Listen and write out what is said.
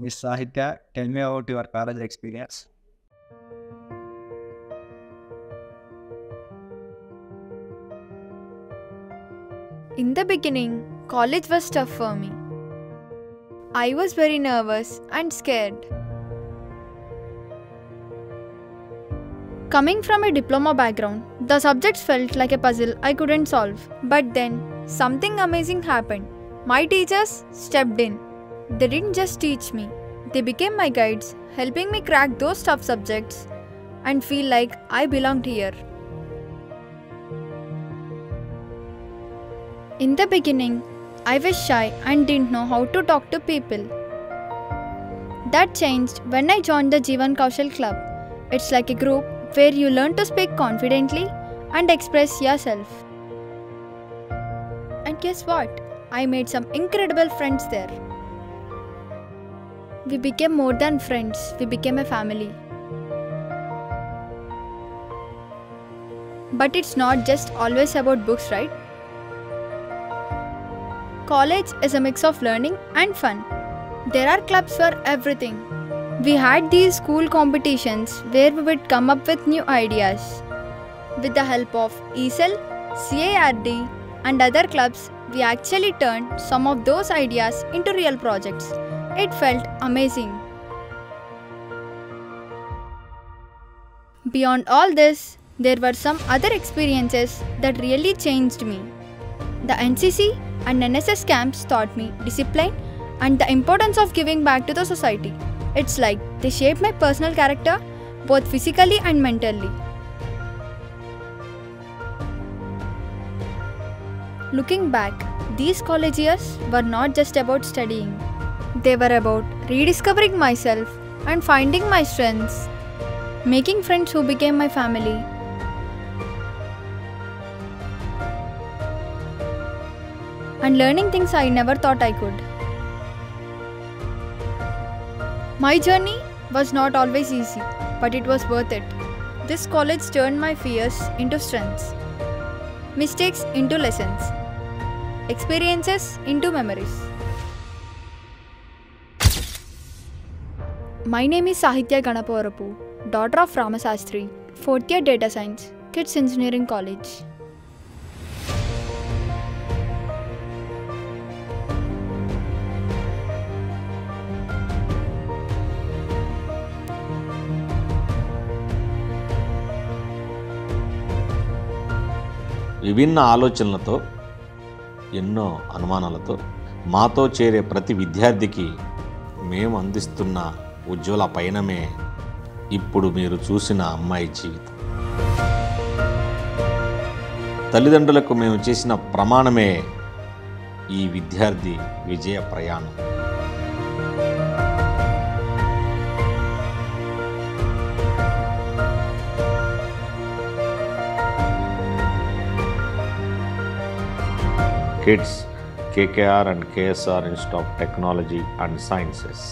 Miss Sahitya, tell me about your college experience. In the beginning, college was tough for me. I was very nervous and scared. Coming from a diploma background, the subjects felt like a puzzle I couldn't solve. But then, something amazing happened. My teachers stepped in. They didn't just teach me, they became my guides, helping me crack those tough subjects and feel like I belonged here. In the beginning, I was shy and didn't know how to talk to people. That changed when I joined the Jivan Kaushal Club. It's like a group where you learn to speak confidently and express yourself. And guess what? I made some incredible friends there. We became more than friends, we became a family. But it's not just always about books, right? College is a mix of learning and fun. There are clubs for everything. We had these school competitions where we would come up with new ideas. With the help of ESL, CARD, and other clubs, we actually turned some of those ideas into real projects. It felt amazing. Beyond all this, there were some other experiences that really changed me. The NCC and NSS camps taught me discipline and the importance of giving back to the society. It's like they shaped my personal character both physically and mentally. Looking back, these college years were not just about studying, they were about rediscovering myself and finding my strengths, making friends who became my family, and learning things I never thought I could. My journey was not always easy, but it was worth it. This college turned my fears into strengths, mistakes into lessons, experiences into memories. My name is Sahitya Ganapavarapu daughter of Ramashastri fourth year data science KITS engineering college విభిన్న ఆలోచనలతో ఎన్నో అనుమానాలతో మాతో చేరే ప్రతి విద్యార్థికి మేము అందిస్తున్న ఉజ్వల పయనమే ఇప్పుడు మీరు చూసిన అమ్మాయి జీవితం. తల్లిదండ్రులకు మేము చేసిన ప్రమాణమే ఈ విద్యార్థి విజయ ప్రయాణం. KITS KKR and KSR institute of technology and sciences